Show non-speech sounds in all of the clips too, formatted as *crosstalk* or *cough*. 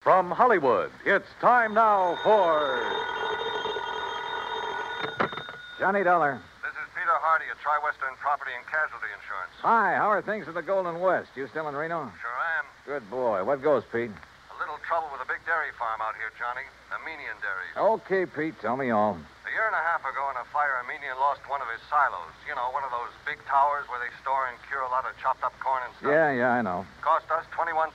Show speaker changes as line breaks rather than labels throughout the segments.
From Hollywood, it's time now for.
Johnny Dollar.
This is Peter Hardy at Tri-Western Property and Casualty Insurance.
Hi, how are things in the Golden West? You still in Reno?
Sure I am.
Good boy. What goes, Pete?
A little trouble with a big dairy farm out here, Johnny. Amenian Dairies.
Okay, Pete, tell me all.
A year and a half ago in a fire, Amenian lost one of his silos. You know, one of those big towers where they store and cure a lot of chopped up corn and stuff.
Yeah, yeah, I know.
Cost us $21,000.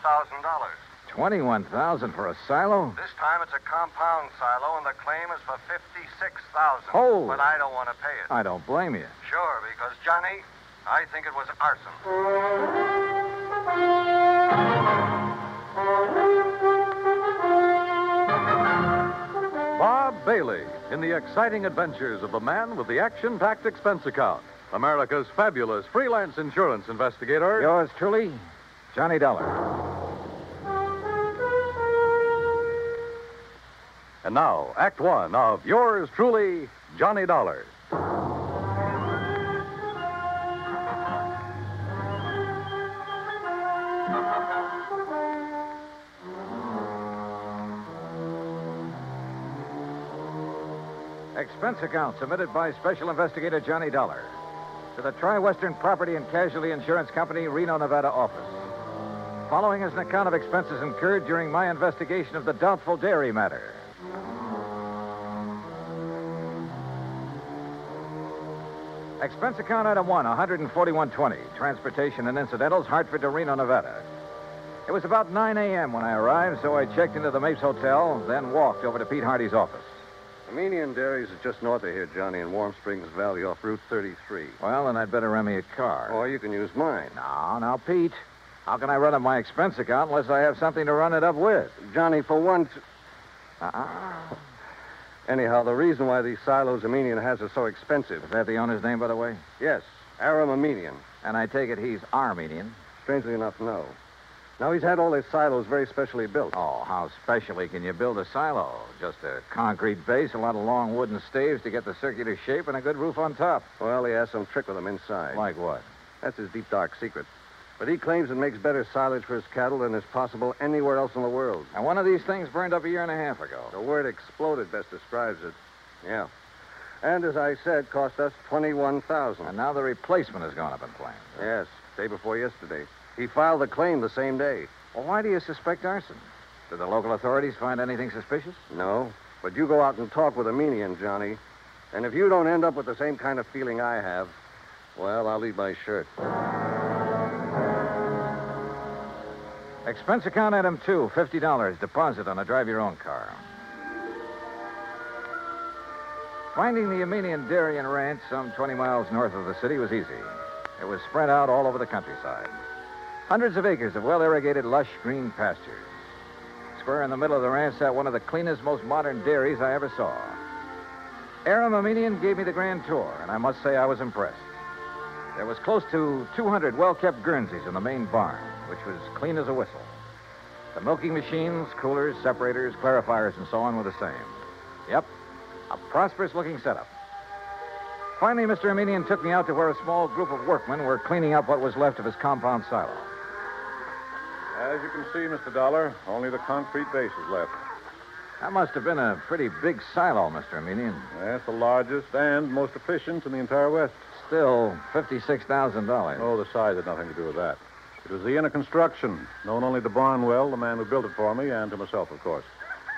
Twenty-one thousand for a silo?
This time it's a compound silo, and the claim is for $56,000.
Holy.
But I don't want to pay it.
I don't blame you.
Sure, because, Johnny, I think it was arson.
Bob Bailey in the exciting adventures of the man with the action packed expense account. America's fabulous freelance insurance investigator.
Yours truly, Johnny Dollar.
And now, Act One of yours truly, Johnny Dollar.
Expense account submitted by Special Investigator Johnny Dollar to the Tri Western Property and Casualty Insurance Company, Reno, Nevada office. Following is an account of expenses incurred during my investigation of the doubtful dairy matter. Expense account item one, 14120. Transportation and incidentals, Hartford to Reno, Nevada. It was about 9 a.m. when I arrived, so I checked into the Mapes Hotel, then walked over to Pete Hardy's office.
Amenian Dairies is just north of here, Johnny, in Warm Springs Valley off Route 33.
Well, then I'd better rent me a car.
Or you can use mine.
Now, now, Pete, how can I run up my expense account unless I have something to run it up with?
Johnny, for once.
Uh-uh.
Anyhow, the reason why these silos Amenian has are so expensive.
Is that the owner's name, by the way?
Yes, Aram Amenian.
And I take it he's Armenian.
Strangely enough, no. Now, he's had all his silos very specially built.
Oh, how specially can you build a silo? Just a concrete base, a lot of long wooden staves to get the circular shape, and a good roof on top.
Well, he has some trick with them inside.
Like what?
That's his deep, dark secret. But he claims it makes better silage for his cattle than is possible anywhere else in the world.
And one of these things burned up a year and a half ago.
The word exploded best describes it. Yeah. And as I said, cost us twenty-one thousand.
And now the replacement has gone up in flames.
Yes, day before yesterday. He filed the claim the same day.
Well, why do you suspect arson? Did the local authorities find anything suspicious?
No, but you go out and talk with Amenian, Johnny. And if you don't end up with the same kind of feeling I have, well, I'll leave my shirt.
Expense account item two, $50. Deposit on a drive your own car. Finding the Amenian Dairy and Ranch some 20 miles north of the city was easy. It was spread out all over the countryside. Hundreds of acres of well irrigated, lush green pastures. Square in the middle of the ranch sat one of the cleanest, most modern dairies I ever saw. Aram Amenian gave me the grand tour, and I must say I was impressed. There was close to 200 well kept Guernseys in the main barn, which was clean as a whistle. The milking machines, coolers, separators, clarifiers, and so on were the same. Yep, a prosperous looking setup. Finally, Mr. Amenian took me out to where a small group of workmen were cleaning up what was left of his compound silo.
As you can see, Mr. Dollar, only the concrete base is left.
That must have been a pretty big silo, Mr. Amenian.
That's the largest and most efficient in the entire West.
Still, $56,000.
Oh, the size had nothing to do with that. It was the inner construction, known only to Barnwell, the man who built it for me, and to myself, of course.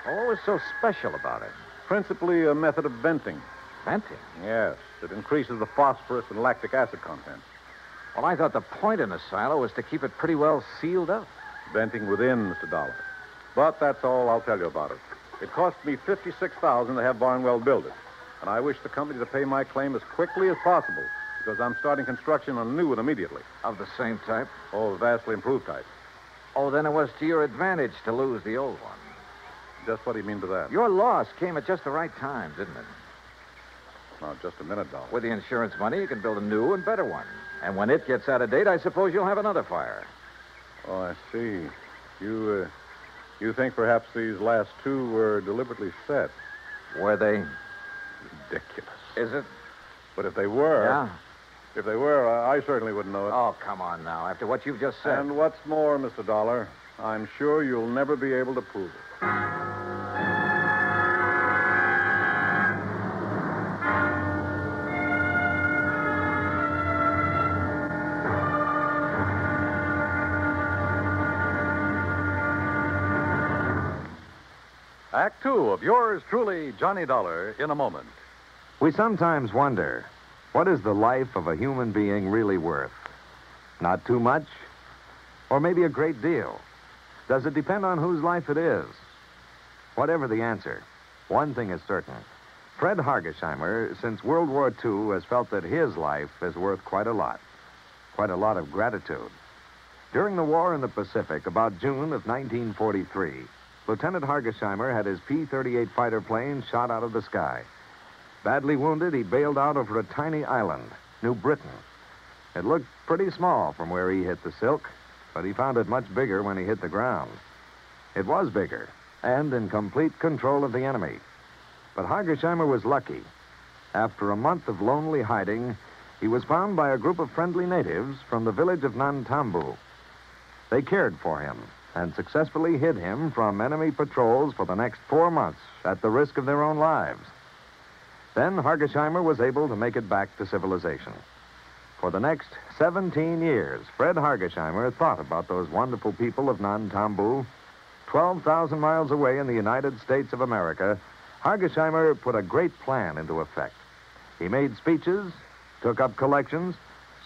Well, what was so special about it?
Principally a method of venting.
Venting.
Yes, it increases the phosphorus and lactic acid content.
Well, I thought the point in a silo was to keep it pretty well sealed up.
Venting within, Mr. Dollar. But that's all I'll tell you about it. It cost me $56,000 to have Barnwell build it. And I wish the company to pay my claim as quickly as possible because I'm starting construction on a new one immediately.
Of the same type?
Oh, vastly improved type.
Oh, then it was to your advantage to lose the old one.
Just what do you mean by that?
Your loss came at just the right time, didn't it?
Now, just a minute, Dollar.
With the insurance money, you can build a new and better one. And when it gets out of date, I suppose you'll have another fire.
Oh, I see. You, uh, you think perhaps these last two were deliberately set?
Were they?
Ridiculous.
Is it?
But if they were,
Yeah.
If they were, I, I certainly wouldn't know it.
Oh, come on now. After what you've just said.
And what's more, Mr. Dollar, I'm sure you'll never be able to prove it.
Act two of yours truly, Johnny Dollar, in a moment.
We sometimes wonder what is the life of a human being really worth? Not too much? Or maybe a great deal? Does it depend on whose life it is? Whatever the answer, one thing is certain. Fred Hargesheimer, since World War II, has felt that his life is worth quite a lot. Quite a lot of gratitude. During the war in the Pacific, about June of 1943, Lieutenant Hargesheimer had his P 38 fighter plane shot out of the sky. Badly wounded, he bailed out over a tiny island, New Britain. It looked pretty small from where he hit the silk, but he found it much bigger when he hit the ground. It was bigger, and in complete control of the enemy. But Hargesheimer was lucky. After a month of lonely hiding, he was found by a group of friendly natives from the village of Nantambu. They cared for him and successfully hid him from enemy patrols for the next four months at the risk of their own lives. Then Hargesheimer was able to make it back to civilization. For the next 17 years, Fred Hargesheimer thought about those wonderful people of Nantambu. 12,000 miles away in the United States of America, Hargesheimer put a great plan into effect. He made speeches, took up collections,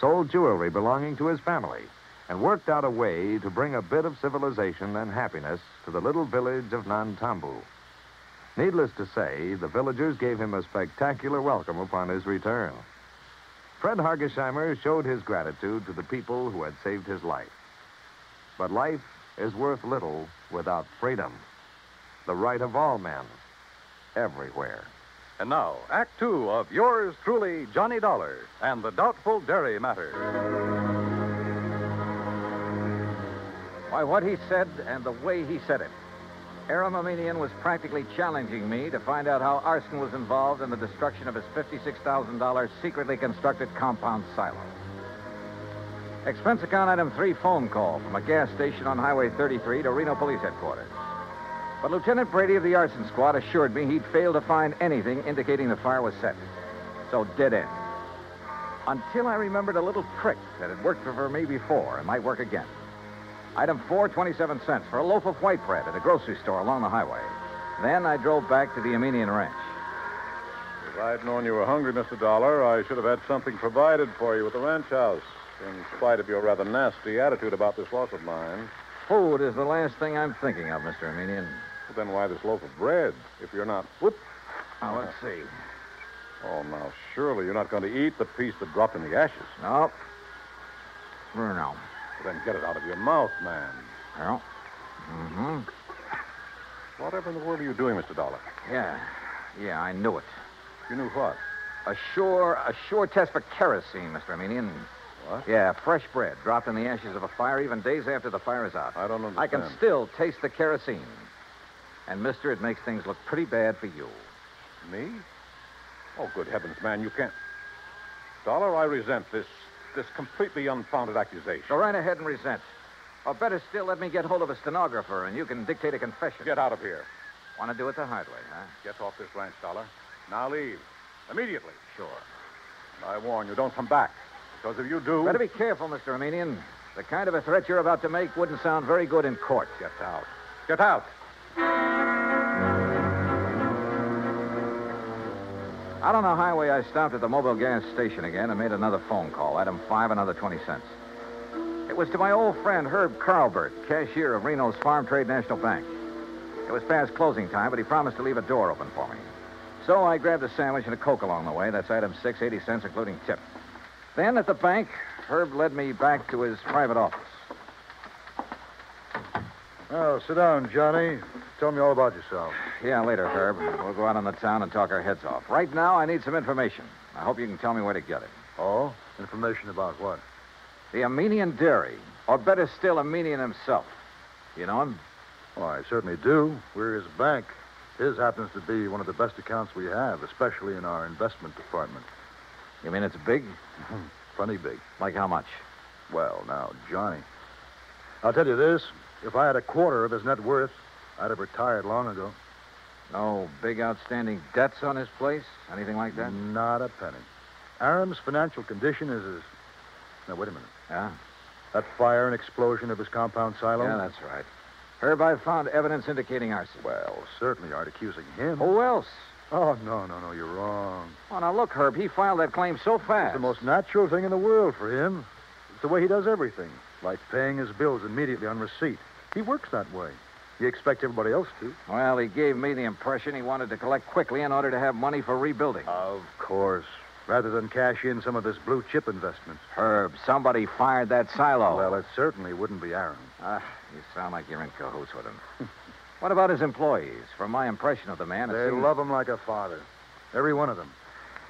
sold jewelry belonging to his family, and worked out a way to bring a bit of civilization and happiness to the little village of Nantambu. Needless to say, the villagers gave him a spectacular welcome upon his return. Fred Hargesheimer showed his gratitude to the people who had saved his life. But life is worth little without freedom, the right of all men, everywhere.
And now, Act two of yours truly, Johnny Dollar, and the doubtful dairy matter.
Why, what he said and the way he said it. Aram was practically challenging me to find out how arson was involved in the destruction of his $56,000 secretly constructed compound silo. Expense account item three phone call from a gas station on Highway 33 to Reno Police Headquarters. But Lieutenant Brady of the arson squad assured me he'd failed to find anything indicating the fire was set. So dead end. Until I remembered a little trick that had worked for me before and might work again. Item four, 27 cents for a loaf of white bread at a grocery store along the highway. Then I drove back to the Armenian Ranch.
If I'd known you were hungry, Mr. Dollar, I should have had something provided for you at the ranch house, in spite of your rather nasty attitude about this loss of mine.
Food is the last thing I'm thinking of, Mr. Armenian.
Well, then why this loaf of bread? If you're not. Whoop.
Now, let's see.
Oh, now, surely you're not going to eat the piece that dropped in the ashes.
No. Bruno.
Well, then get it out of your mouth, man.
Well. Mm-hmm.
Whatever in the world are you doing, Mr. Dollar?
Yeah. Yeah, I knew it.
You knew what?
A sure, a sure test for kerosene, Mr. Armenian.
What?
Yeah, fresh bread dropped in the ashes of a fire even days after the fire is out.
I don't understand.
I can still taste the kerosene. And, mister, it makes things look pretty bad for you.
Me? Oh, good heavens, man, you can't. Dollar, I resent this this completely unfounded accusation.
Go right ahead and resent. Or better still, let me get hold of a stenographer and you can dictate a confession.
Get out of here.
Want to do it the hard way, huh?
Get off this ranch, Dollar. Now leave. Immediately.
Sure.
I warn you, don't come back. Because if you do.
Better be careful, Mr. Armenian. The kind of a threat you're about to make wouldn't sound very good in court.
Get out. Get out.
Out on the highway, I stopped at the mobile gas station again and made another phone call. Item five, another 20 cents. It was to my old friend Herb Carlbert, cashier of Reno's Farm Trade National Bank. It was past closing time, but he promised to leave a door open for me. So I grabbed a sandwich and a Coke along the way. That's item six, 80 cents, including tip. Then at the bank, Herb led me back to his private office.
Well, sit down, Johnny. Tell me all about yourself.
Yeah, later, Herb. We'll go out on the town and talk our heads off. Right now, I need some information. I hope you can tell me where to get it.
Oh? Information about what?
The Armenian Dairy, or better still, Armenian himself. You know him?
Oh, I certainly do. We're his bank. His happens to be one of the best accounts we have, especially in our investment department.
You mean it's big? *laughs*
Funny big.
Like how much?
Well, now, Johnny. I'll tell you this. If I had a quarter of his net worth, I'd have retired long ago.
No big outstanding debts on his place? Anything like that?
Not a penny. Aram's financial condition is as. Now, wait a minute.
Yeah?
That fire and explosion of his compound silo?
Yeah, that's right. Herb, I found evidence indicating arson.
Well, certainly aren't accusing him.
Who else?
Oh, no, no, no, you're wrong.
Oh, now look, Herb, he filed that claim so fast.
It's the most natural thing in the world for him. It's the way he does everything, like paying his bills immediately on receipt. He works that way. You expect everybody else to.
Well, he gave me the impression he wanted to collect quickly in order to have money for rebuilding.
Of course. Rather than cash in some of this blue chip investment.
Herb, somebody fired that silo.
Well, it certainly wouldn't be Aram.
Ah, you sound like you're in cahoots with him. *laughs* what about his employees? From my impression of the man,
They
seems...
love him like a father. Every one of them.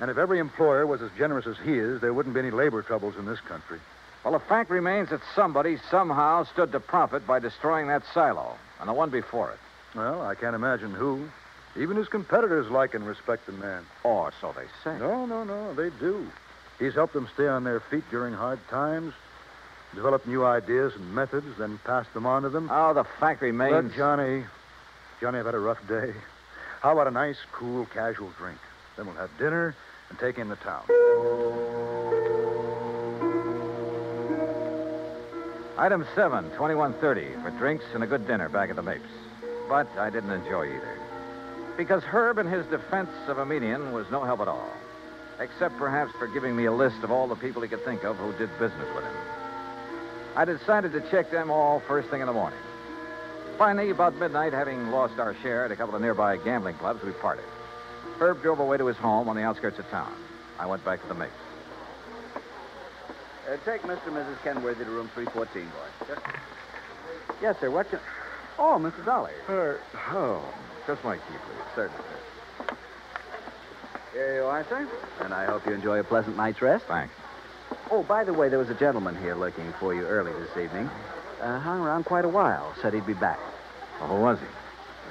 And if every employer was as generous as he is, there wouldn't be any labor troubles in this country.
Well, the fact remains that somebody somehow stood to profit by destroying that silo, and the one before it.
Well, I can't imagine who. Even his competitors like and respect the man.
Or so they say.
No, no, no, they do. He's helped them stay on their feet during hard times, developed new ideas and methods, then passed them on to them.
Oh, the fact remains...
Look, Johnny, Johnny, I've had a rough day. How about a nice, cool, casual drink? Then we'll have dinner and take in the town.
Item 7, 2130, for drinks and a good dinner back at the Mapes. But I didn't enjoy either. Because Herb in his defense of Amenian was no help at all. Except perhaps for giving me a list of all the people he could think of who did business with him. I decided to check them all first thing in the morning. Finally, about midnight, having lost our share at a couple of nearby gambling clubs, we parted. Herb drove away to his home on the outskirts of town. I went back to the Mapes.
Uh, take Mr. and Mrs. Kenworthy to room 314, boy. Just... Yes, sir. What can... Oh, Mr. Dollar.
Uh, oh, just my key, please.
Certainly, sir. Here you are, sir. And I hope you enjoy a pleasant night's rest.
Thanks.
Oh, by the way, there was a gentleman here looking for you early this evening. Uh, hung around quite a while. Said he'd be back.
Well, who was he?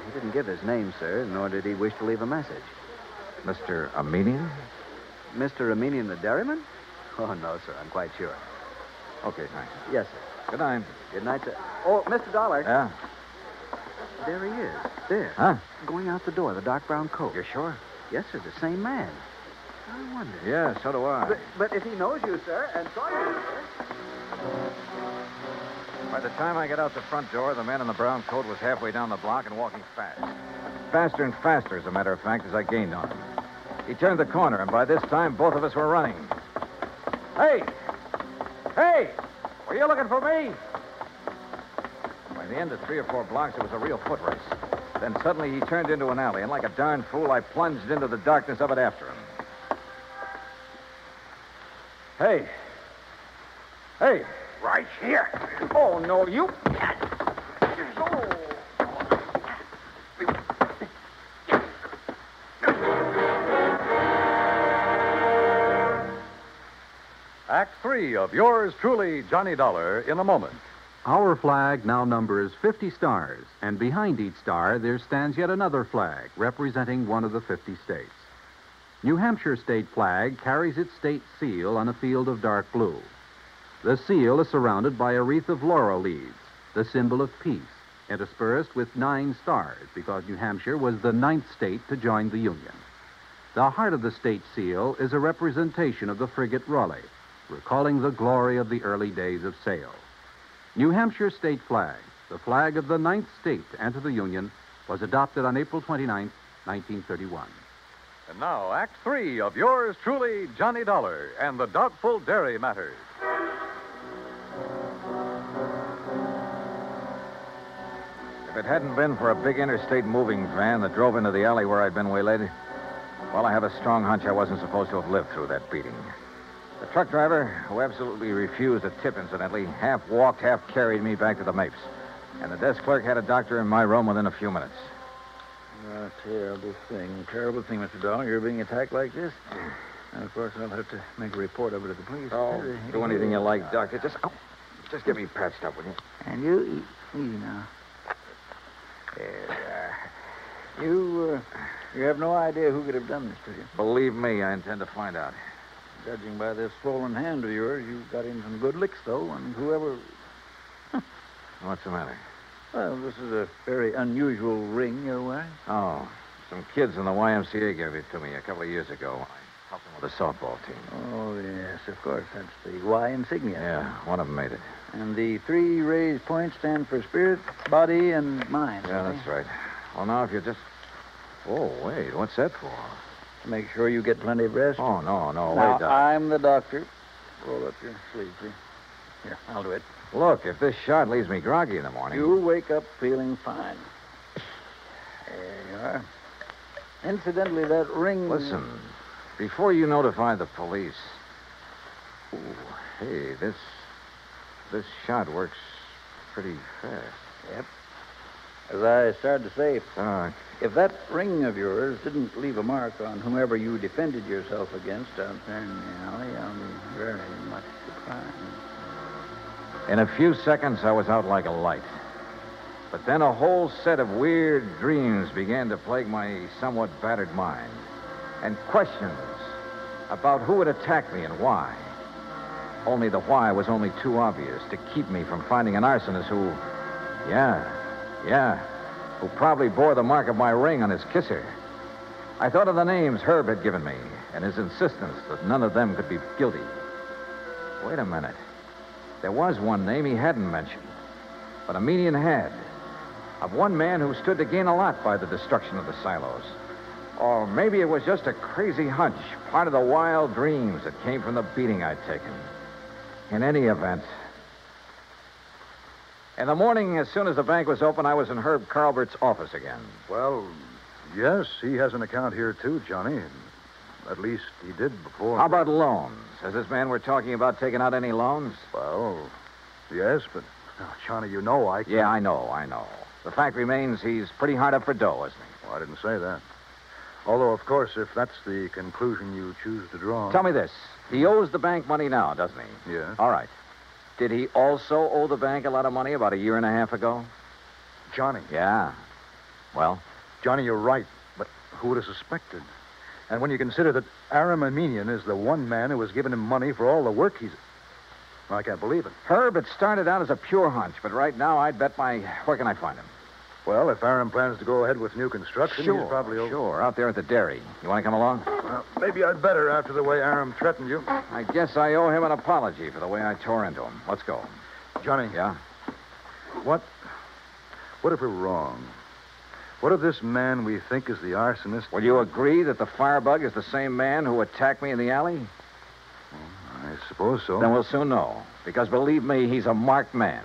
He didn't give his name, sir, nor did he wish to leave a message.
Mr. Armenian?
Mr. Armenian the dairyman? *laughs* Oh, no, sir. I'm quite sure.
Okay, thanks.
Yes, sir.
Good night.
Good night, sir. Oh, Mr. Dollar.
Yeah?
There he is. There.
Huh?
Going out the door, the dark brown coat.
You're sure?
Yes, sir. The same man. I wonder.
Yeah, so do I.
But, but if he knows you, sir, and saw you, sir.
By the time I got out the front door, the man in the brown coat was halfway down the block and walking fast. Faster and faster, as a matter of fact, as I gained on him. He turned the corner, and by this time, both of us were running. Hey! Hey! Were you looking for me? By the end of three or four blocks, it was a real foot race. Then suddenly he turned into an alley, and like a darn fool, I plunged into the darkness of it after him. Hey! Hey! Right here. Oh, no, you.
Act three of yours truly, Johnny Dollar, in a moment.
Our flag now numbers 50 stars, and behind each star there stands yet another flag representing one of the 50 states. New Hampshire state flag carries its state seal on a field of dark blue. The seal is surrounded by a wreath of laurel leaves, the symbol of peace, interspersed with nine stars because New Hampshire was the ninth state to join the Union. The heart of the state seal is a representation of the frigate Raleigh, recalling the glory of the early days of sail. New Hampshire state flag, the flag of the ninth state to enter the Union, was adopted on April 29, 1931.
And now, Act three of yours truly, Johnny Dollar, and the Doubtful Dairy Matters.
If it hadn't been for a big interstate moving van that drove into the alley where I'd been waylaid, well, I have a strong hunch I wasn't supposed to have lived through that beating. The truck driver, who absolutely refused a tip, incidentally, half walked, half carried me back to the Mapes. And the desk clerk had a doctor in my room within a few minutes.
A terrible thing. Terrible thing, Mr. Dollar. You're being attacked like this. And of course, I'll have to make a report of it to the police.
Oh, do anything you like, Doctor. Just, oh, just get me patched up, will you?
And you, e- easy now. Uh, You, uh, you have no idea who could have done this to you.
Believe me, I intend to find out.
Judging by this swollen hand of yours, you got in some good licks, though, and whoever. *laughs*
What's the matter?
Well, this is a very unusual ring you're wearing.
Oh, some kids in the YMCA gave it to me a couple of years ago. I helped them with a softball team.
Oh, yes, of course. That's the Y insignia.
Yeah, one of them made it.
And the three raised points stand for spirit, body, and mind.
Yeah, that's right. Well, now, if you just. Oh, wait, what's that for?
They? Make sure you get plenty of rest.
Oh, no, no,
now,
wait, Doc.
I'm the doctor. Roll up your sleeves please. Here, I'll do it.
Look, if this shot leaves me groggy in the morning.
You'll wake up feeling fine. There you are. Incidentally, that ring.
Listen, before you notify the police. Ooh, hey, this. This shot works pretty fast.
Yep. As I started to say,
Doc,
if that ring of yours didn't leave a mark on whomever you defended yourself against uh, out there in the alley, I'll be very much surprised.
in a few seconds, I was out like a light. But then a whole set of weird dreams began to plague my somewhat battered mind. And questions about who would attack me and why. Only the why was only too obvious to keep me from finding an arsonist who, yeah, yeah, who probably bore the mark of my ring on his kisser. I thought of the names Herb had given me and his insistence that none of them could be guilty. Wait a minute. There was one name he hadn't mentioned, but Armenian had. Of one man who stood to gain a lot by the destruction of the silos. Or maybe it was just a crazy hunch, part of the wild dreams that came from the beating I'd taken. In any event, in the morning, as soon as the bank was open, I was in Herb Carlbert's office again.
Well, yes, he has an account here, too, Johnny. At least he did before.
How about loans? Has this man we're talking about taken out any loans?
Well, yes, but, oh, Johnny, you know I can't.
Yeah, I know, I know. The fact remains he's pretty hard up for dough, isn't he?
Well, I didn't say that. Although, of course, if that's the conclusion you choose to draw.
Tell me this. He owes the bank money now, doesn't he?
Yeah.
All right. Did he also owe the bank a lot of money about a year and a half ago?
Johnny.
Yeah. Well,
Johnny, you're right. But who would have suspected? And when you consider that Aram Armenian is the one man who has given him money for all the work he's. I can't believe it.
Herb, it started out as a pure hunch, but right now I'd bet my. Where can I find him?
Well, if Aram plans to go ahead with new construction,
sure.
he's probably over.
Sure, out there at the dairy. You want to come along?
Well, maybe I'd better after the way Aram threatened you.
I guess I owe him an apology for the way I tore into him. Let's go.
Johnny.
Yeah?
What? What if we're wrong? What if this man we think is the arsonist?
Will you agree that the firebug is the same man who attacked me in the alley?
I suppose so.
Then we'll soon know. Because believe me, he's a marked man.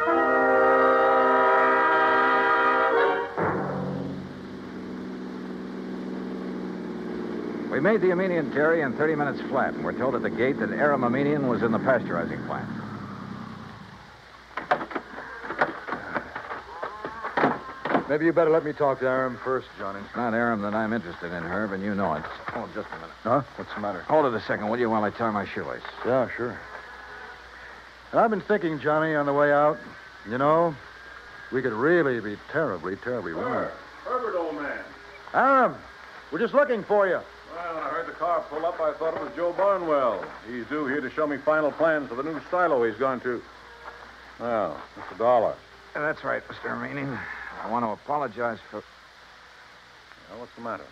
We made the Armenian dairy in 30 minutes flat, and we're told at the gate that Aram Armenian was in the pasteurizing plant.
Maybe you better let me talk to Aram first, Johnny.
It's not Aram that I'm interested in, Herb, and you know it. Oh, just a minute.
Huh? What's the matter?
Hold it a second, will you, while I tie my shoelace?
Yeah, sure. I've been thinking, Johnny, on the way out. You know, we could really be terribly, terribly wrong.
Herbert, old man.
Aram, we're just looking for you.
Well, when I heard the car pull up, I thought it was Joe Barnwell. He's due here to show me final plans for the new silo he's going to. Well, Mr. Dollar.
That's right, Mr. Armenian. I want to apologize for
Well, what's the matter?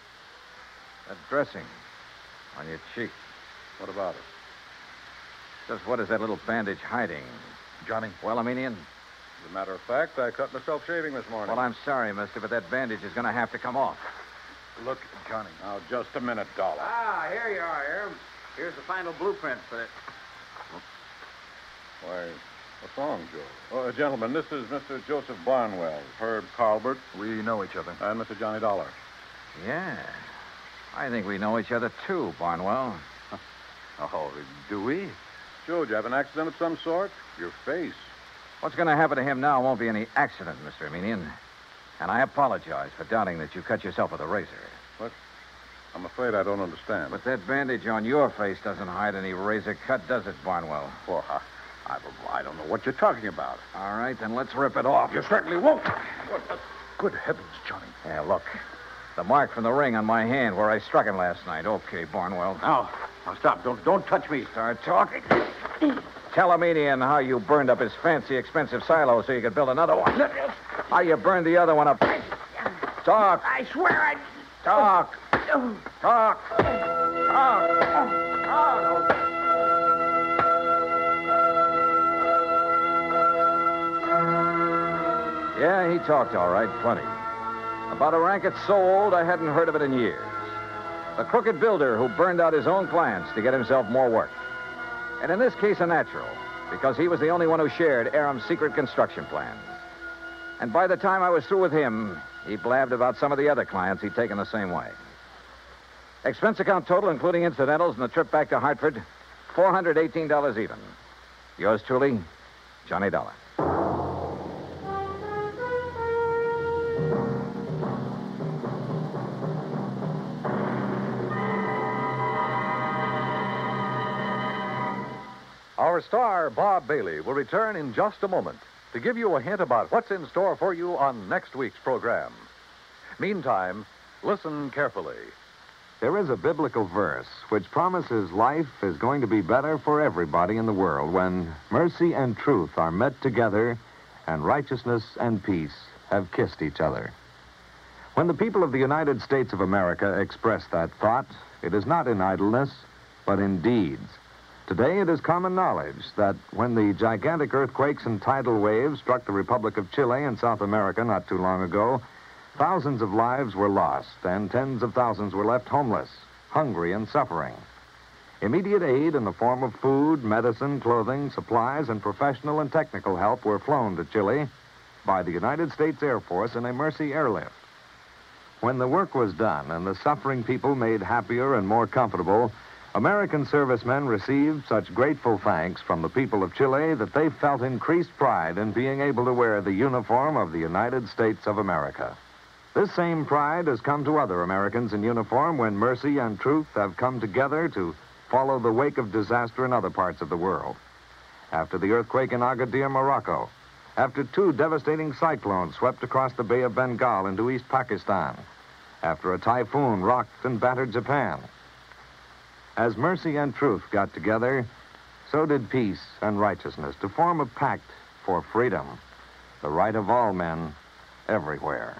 that dressing on your cheek.
What about it?
Just what is that little bandage hiding?
Johnny.
Well, Armenian?
As a matter of fact, I cut myself shaving this morning.
Well, I'm sorry, mister, but that bandage is going to have to come off.
Look, Johnny.
Now, just a minute, Dollar.
Ah, here you are, Aram. Here's the final blueprint for it.
Why, what's wrong, Joe? Oh, uh, gentlemen, this is Mr. Joseph Barnwell, Herb Carlbert,
We know each other.
and Mr. Johnny Dollar.
Yeah. I think we know each other, too, Barnwell. *laughs*
Oh, do we? Joe, did you have an accident of some sort? Your face.
What's going to happen to him now won't be any accident, Mr. Armenian. And I apologize for doubting that you cut yourself with a razor. What?
I'm afraid I don't understand.
But that bandage on your face doesn't hide any razor cut, does it, Barnwell?
Well, I, I, I don't know what you're talking about.
All right, then let's rip it off.
You certainly won't.
Good heavens, Johnny.
Yeah, look. The mark from the ring on my hand where I struck him last night. Okay, Barnwell.
Now, now stop. Don't don't touch me.
Start talking. *clears throat* Tell Amenian how you burned up his fancy, expensive silo so you could build another one. How you burned the other one up. Talk.
I swear I.
Talk. Talk. Talk. Talk. Yeah, he talked all right, plenty. About a racket so old I hadn't heard of it in years. The crooked builder who burned out his own clients to get himself more work. And in this case, a natural, because he was the only one who shared Aram's secret construction plans. And by the time I was through with him, he blabbed about some of the other clients he'd taken the same way. Expense account total, including incidentals and the trip back to Hartford, $418 even. Yours truly, Johnny Dollar.
Our star, Bob Bailey, will return in just a moment to give you a hint about what's in store for you on next week's program. Meantime, listen carefully.
There is a biblical verse which promises life is going to be better for everybody in the world when mercy and truth are met together and righteousness and peace have kissed each other. When the people of the United States of America express that thought, it is not in idleness, but in deeds. Today, it is common knowledge that when the gigantic earthquakes and tidal waves struck the Republic of Chile in South America not too long ago, thousands of lives were lost and tens of thousands were left homeless, hungry, and suffering. Immediate aid in the form of food, medicine, clothing, supplies, and professional and technical help were flown to Chile by the United States Air Force in a Mercy airlift. When the work was done and the suffering people made happier and more comfortable, American servicemen received such grateful thanks from the people of Chile that they felt increased pride in being able to wear the uniform of the United States of America. This same pride has come to other Americans in uniform when mercy and truth have come together to follow the wake of disaster in other parts of the world. After the earthquake in Agadir, Morocco, after two devastating cyclones swept across the Bay of Bengal into East Pakistan, after a typhoon rocked and battered Japan, as mercy and truth got together, so did peace and righteousness to form a pact for freedom, the right of all men everywhere.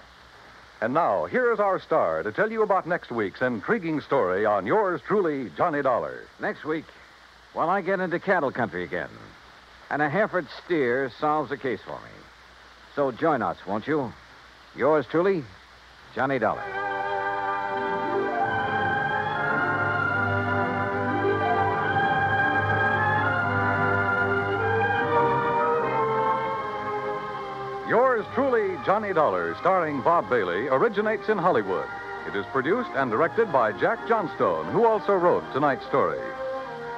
And now, here is our star to tell you about next week's intriguing story on yours truly, Johnny Dollar.
Next week, well, I get into cattle country again. And a Hereford steer solves a case for me. So join us, won't you? Yours truly, Johnny Dollar.
Truly, Johnny Dollar, starring Bob Bailey, originates in Hollywood. It is produced and directed by Jack Johnstone, who also wrote tonight's story.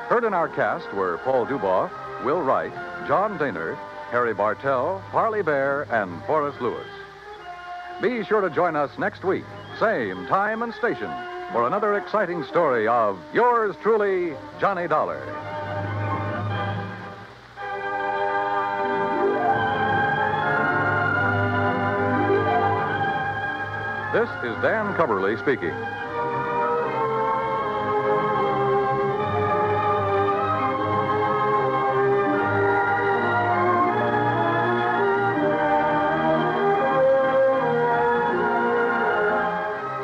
Heard in our cast were Paul Dubov, Will Wright, John Dehner, Harry Bartell, Parley Baer, and Forrest Lewis. Be sure to join us next week, same time and station, for another exciting story of yours truly, Johnny Dollar. This is Dan Cubberly speaking.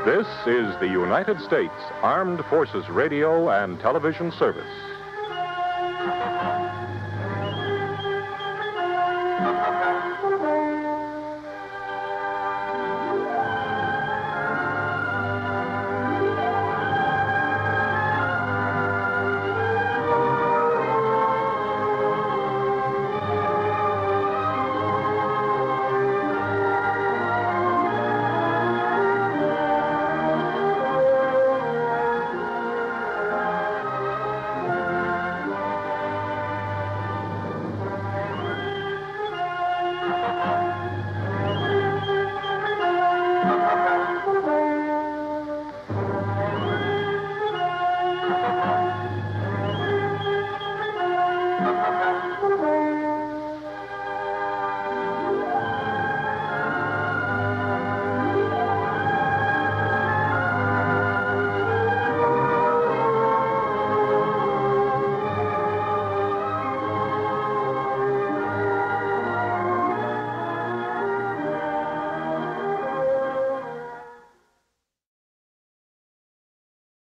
This is the United States Armed Forces Radio and Television Service.